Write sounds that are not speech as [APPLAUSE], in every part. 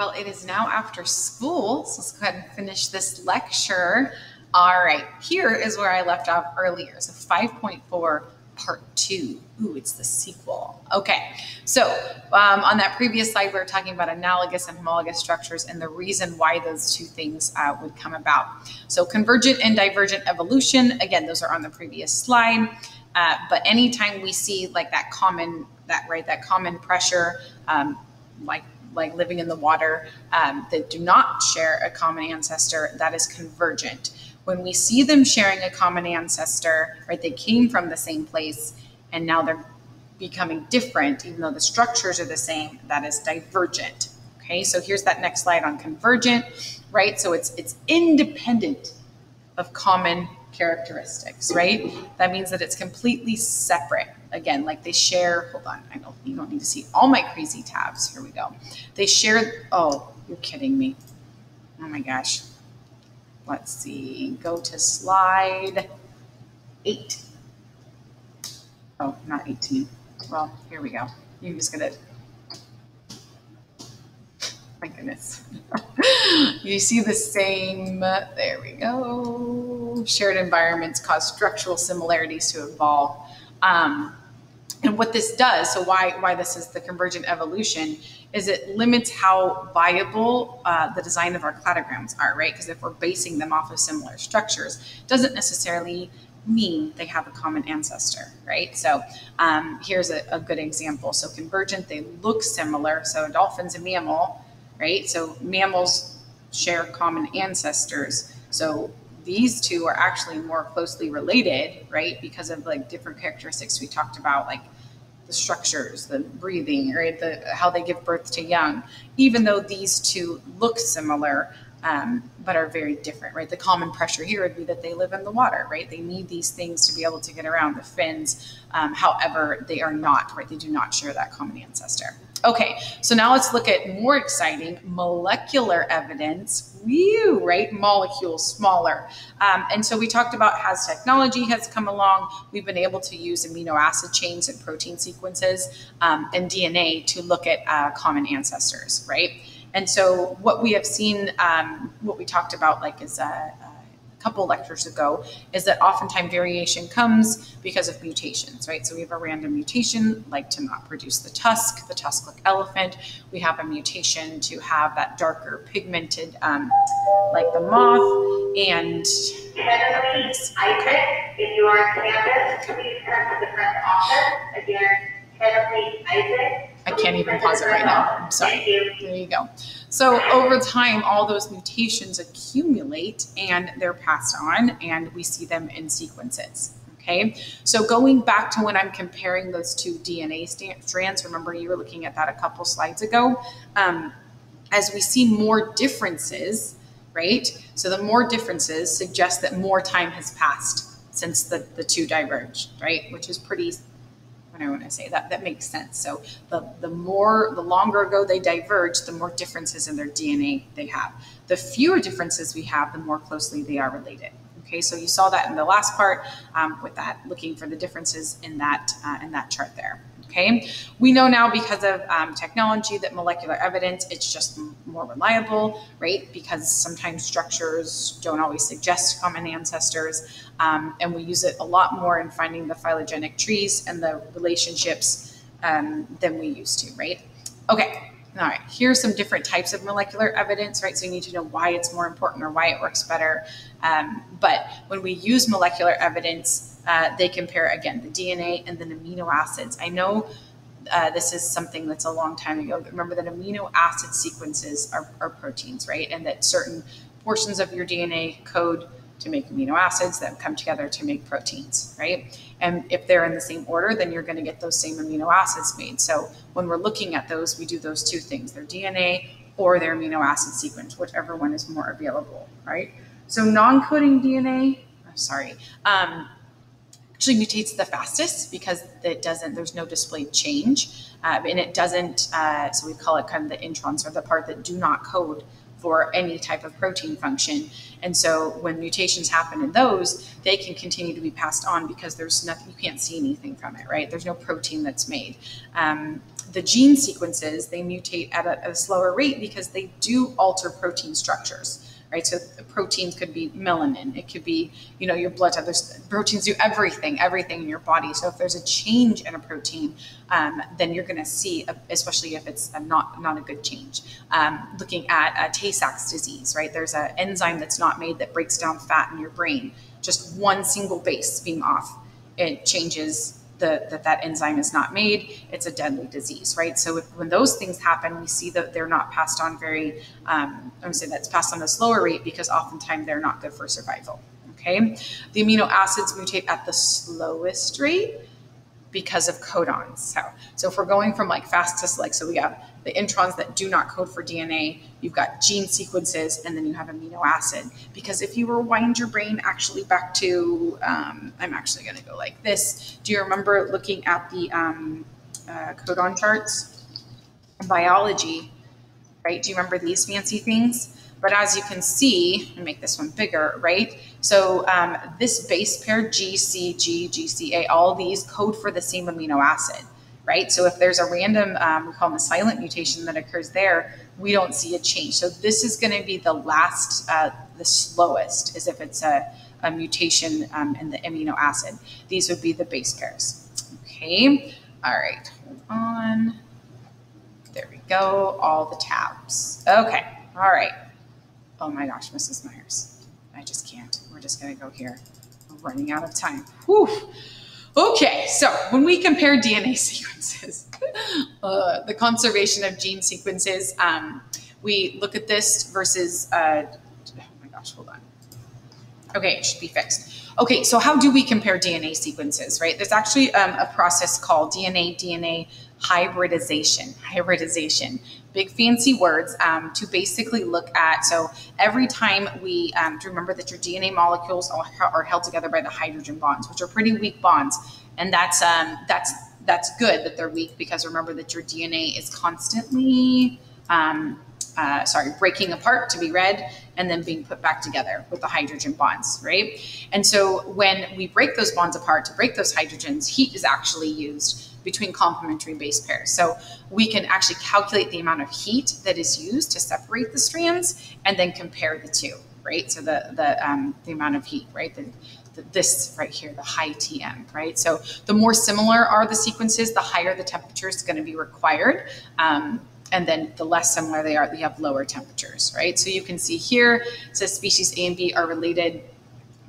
Well, it is now after school, so let's go ahead and finish this lecture. All right, here is where I left off earlier. So 5.4 part two. Ooh, it's the sequel. Okay, so um, on that previous slide, we were talking about analogous and homologous structures and the reason why those two things uh, would come about. So convergent and divergent evolution, again, those are on the previous slide. Uh, but anytime we see like that common, that right, that common pressure, um, like like living in the water um, that do not share a common ancestor, that is convergent. When we see them sharing a common ancestor, right, they came from the same place and now they're becoming different, even though the structures are the same, that is divergent. Okay, so here's that next slide on convergent, right? So it's it's independent of common characteristics, right? That means that it's completely separate. Again, like they share, hold on, I don't you don't need to see all my crazy tabs. Here we go. They share, oh, you're kidding me. Oh my gosh. Let's see, go to slide eight. Oh, not 18. Well, here we go. You're just gonna my goodness. [LAUGHS] you see the same, there we go. Shared environments cause structural similarities to evolve. Um, and what this does, so why, why this is the convergent evolution, is it limits how viable uh, the design of our cladograms are, right? Because if we're basing them off of similar structures, doesn't necessarily mean they have a common ancestor, right? So um, here's a, a, good example. So convergent, they look similar. So a dolphin's a mammal, right? So mammals share common ancestors. So these two are actually more closely related, right? Because of like different characteristics we talked about, like the structures, the breathing, right? The how they give birth to young. Even though these two look similar, um, but are very different, right? The common pressure here would be that they live in the water, right? They need these things to be able to get around the fins. Um, however, they are not, right? They do not share that common ancestor. Okay, so now let's look at more exciting molecular evidence. Whew, right? Molecules smaller. Um, and so we talked about as technology has come along, we've been able to use amino acid chains and protein sequences um, and DNA to look at uh, common ancestors, right? And so what we have seen, um, what we talked about, like is uh, couple lectures ago is that oftentimes variation comes because of mutations, right? So we have a random mutation, like to not produce the tusk, the tusk-like elephant. We have a mutation to have that darker pigmented, um, like the moth, and Kennedy, Isaac, if you are on campus, please come to the front office. Again, Isaac. Can't even pause it right now. I'm sorry. There you go. So over time, all those mutations accumulate and they're passed on, and we see them in sequences. Okay, so going back to when I'm comparing those two DNA strands, remember you were looking at that a couple slides ago. Um, as we see more differences, right? So the more differences suggest that more time has passed since the, the two diverged, right? Which is pretty I want to say that that makes sense. So the the more the longer ago they diverge, the more differences in their DNA they have. The fewer differences we have, the more closely they are related. Okay, so you saw that in the last part um, with that looking for the differences in that uh, in that chart there. Okay, we know now because of um, technology that molecular evidence it's just more reliable, right? Because sometimes structures don't always suggest common ancestors, um, and we use it a lot more in finding the phylogenetic trees and the relationships um, than we used to, right? Okay, all right, here's some different types of molecular evidence, right? So you need to know why it's more important or why it works better. Um, but when we use molecular evidence, uh, they compare again the DNA and then amino acids. I know uh, this is something that's a long time ago, remember that amino acid sequences are, are proteins, right? And that certain portions of your DNA code to make amino acids that come together to make proteins, right? And if they're in the same order, then you're going to get those same amino acids made. So when we're looking at those, we do those two things their DNA or their amino acid sequence, whichever one is more available, right? So non coding DNA, sorry, um, actually mutates the fastest because it doesn't, there's no displayed change. Uh, and it doesn't, uh, so we call it kind of the introns or the part that do not code for any type of protein function. And so when mutations happen in those, they can continue to be passed on because there's nothing, you can't see anything from it, right? There's no protein that's made. Um, the gene sequences, they mutate at a, at a slower rate because they do alter protein structures right? So proteins could be melanin, it could be, you know, your blood type. There's proteins do everything, everything in your body. So if there's a change in a protein, um, then you're going to see, especially if it's not not a good change. Um, looking at uh, Tay-Sachs disease, right? There's an enzyme that's not made that breaks down fat in your brain. Just one single base being off, it changes the, that that enzyme is not made, it's a deadly disease, right? So if, when those things happen, we see that they're not passed on very, um, I would say that's passed on a slower rate because oftentimes they're not good for survival. Okay, the amino acids mutate at the slowest rate because of codons. So, so if we're going from like fast to like, so we have the introns that do not code for DNA, you've got gene sequences, and then you have amino acid. Because if you rewind your brain actually back to, um, I'm actually going to go like this. Do you remember looking at the um, uh, codon charts? Biology, right? Do you remember these fancy things? But as you can see, and make this one bigger, right? So um, this base pair, GCG, GCA, all these code for the same amino acid, right? So if there's a random, um, we call them a silent mutation that occurs there, we don't see a change. So this is going to be the last, uh, the slowest, as if it's a, a mutation um, in the amino acid. These would be the base pairs. Okay, all right, hold on. There we go, all the tabs. Okay, all right. Oh my gosh, Mrs. Meyers. We're just going to go here. We're running out of time. Whew. Okay, so when we compare DNA [LAUGHS] sequences, uh, the conservation of gene sequences, um, we look at this versus, uh, oh my gosh, hold on. Okay, it should be fixed. Okay, so how do we compare DNA sequences, right? There's actually um, a process called DNA DNA hybridization. Hybridization big fancy words um, to basically look at. So every time we um, to remember that your DNA molecules are, held together by the hydrogen bonds, which are pretty weak bonds, and that's um, that's that's good that they're weak because remember that your DNA is constantly um, uh, sorry breaking apart to be read and then being put back together with the hydrogen bonds, right? And so when we break those bonds apart to break those hydrogens, heat is actually used between complementary base pairs. So we can actually calculate the amount of heat that is used to separate the strands and then compare the two, right? So the, the, um, the amount of heat, right? The, the, this right here, the high TM, right? So the more similar are the sequences, the higher the temperature is going to be required. Um, and then the less similar they are, they have lower temperatures, right? So you can see here, says species A and B are related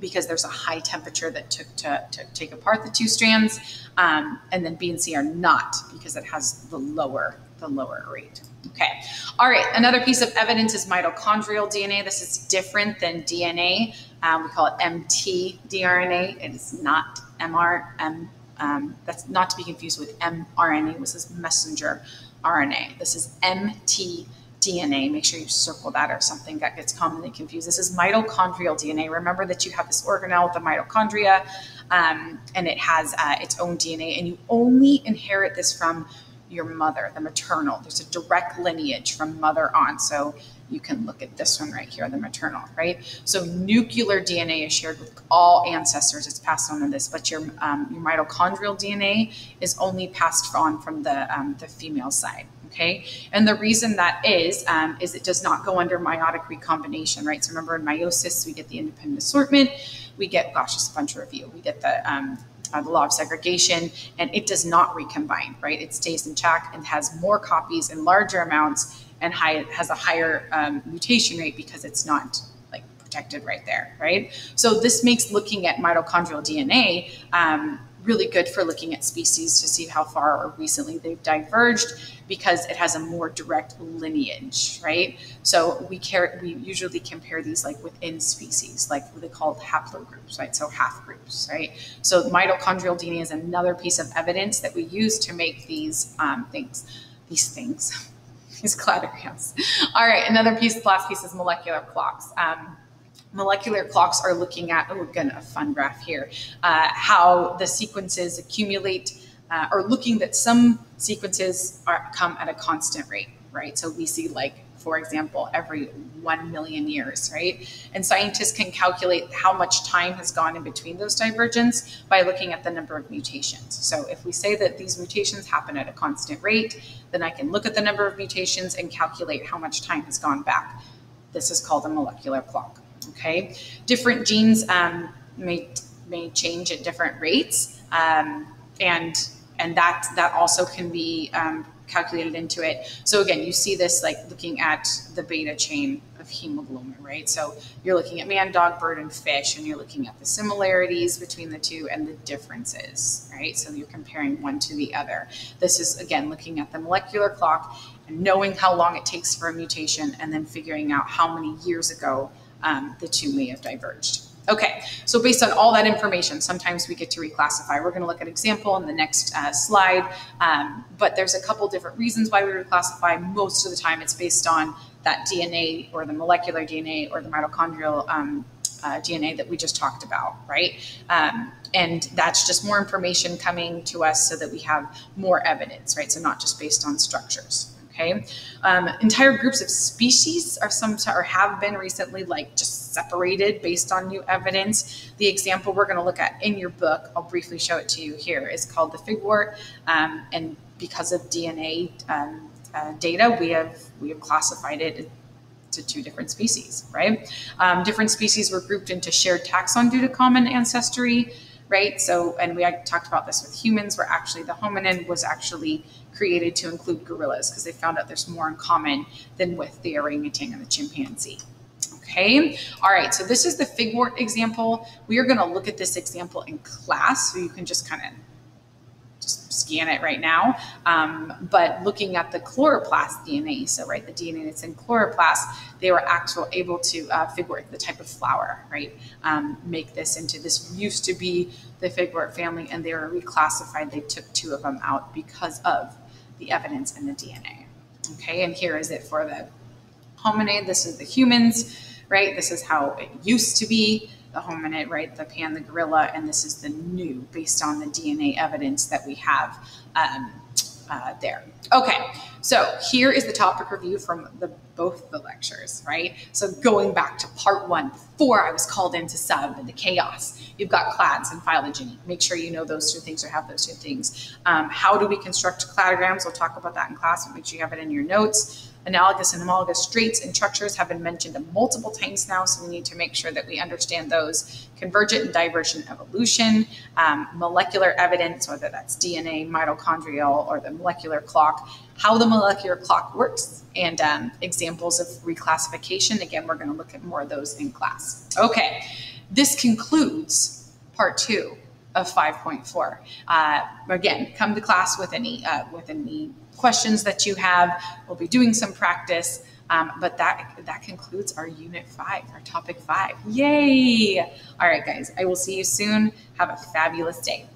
because there's a high temperature that took to, to take apart the two strands, um, and then B and C are not because it has the lower the lower rate. Okay. All right. Another piece of evidence is mitochondrial DNA. This is different than DNA. Um, we call it mtDNA. It is not MRM. Um, that's not to be confused with mRNA. This is messenger RNA. This is MT DNA. Make sure you circle that or something that gets commonly confused. This is mitochondrial DNA. Remember that you have this organelle with the mitochondria, um, and it has uh, its own DNA, and you only inherit this from your mother, the maternal. There's a direct lineage from mother on. So you can look at this one right here, the maternal, right? So nuclear DNA is shared with all ancestors. It's passed on in this, but your, um, your mitochondrial DNA is only passed on from the, um, the female side okay? And the reason that is, um, is it does not go under meiotic recombination, right? So remember in meiosis, we get the independent assortment, we get, gosh, just a bunch of review, we get the, um, uh, the law of segregation, and it does not recombine, right? It stays intact and has more copies in larger amounts and high, has a higher um, mutation rate because it's not like protected right there, right? So this makes looking at mitochondrial DNA um, really good for looking at species to see how far or recently they've diverged because it has a more direct lineage, right? So we care we usually compare these like within species, like what they call haplogroups, right? So half groups, right? So mitochondrial DNA is another piece of evidence that we use to make these um, things, these things, [LAUGHS] these cladograms. All right, another piece, last piece is molecular clocks. Um, molecular clocks are looking at, oh, again, a fun graph here, uh, how the sequences accumulate uh, or looking that some sequences are, come at a constant rate, right? So we see like, for example, every 1 million years, right? And scientists can calculate how much time has gone in between those divergence by looking at the number of mutations. So if we say that these mutations happen at a constant rate, then I can look at the number of mutations and calculate how much time has gone back. This is called a molecular clock, okay? Different genes um, may, may change at different rates. Um, and and that that also can be um, calculated into it. So again, you see this like looking at the beta chain of hemoglobin, right? So you're looking at man, dog, bird, and fish, and you're looking at the similarities between the two and the differences, right? So you're comparing one to the other. This is again looking at the molecular clock and knowing how long it takes for a mutation, and then figuring out how many years ago um, the two may have diverged. Okay, so based on all that information, sometimes we get to reclassify. We're going to look at an example in the next uh, slide, um, but there's a couple different reasons why we reclassify. Most of the time, it's based on that DNA or the molecular DNA or the mitochondrial um, uh, DNA that we just talked about, right? Um, and that's just more information coming to us so that we have more evidence, right? So not just based on structures. Okay, um, entire groups of species are some or have been recently like just separated based on new evidence. The example we're going to look at in your book, I'll briefly show it to you here, is called the figwort, um, and because of DNA um, uh, data, we have we have classified it to two different species, right? Um, different species were grouped into shared taxon due to common ancestry right? So, and we talked about this with humans, where actually the hominin was actually created to include gorillas because they found out there's more in common than with the orangutan and the chimpanzee. Okay, all right, so this is the figwort example. We are gonna look at this example in class, so you can just kind of just scan it right now. Um, but looking at the chloroplast DNA, so right, the DNA that's in chloroplast, they were actually able to uh, figure the type of flower, right, um, make this into this used to be the figwort family, and they were reclassified. They took two of them out because of the evidence in the DNA. Okay, and here is it for the hominid. This is the humans, right? This is how it used to be the hominid, right, the pan, the gorilla, and this is the new based on the DNA evidence that we have um, uh, there. Okay, so here is the topic review from the both the lectures, right? So going back to part one, before I was called into sub and the chaos, you've got clades and phylogeny. Make sure you know those two things or have those two things. Um, how do we construct cladograms? We'll talk about that in class, but make sure you have it in your notes. Analogous and homologous traits and structures have been mentioned multiple times now, so we need to make sure that we understand those. Convergent and divergent evolution, um, molecular evidence, whether that's DNA, mitochondrial, or the molecular clock, how the molecular clock works, and um, examples of reclassification. Again, we're going to look at more of those in class. Okay, this concludes part two of 5.4. Uh, again, come to class with any uh, with any questions that you have. We'll be doing some practice. Um, but that that concludes our unit five, our topic five. Yay! All right, guys, I will see you soon. Have a fabulous day.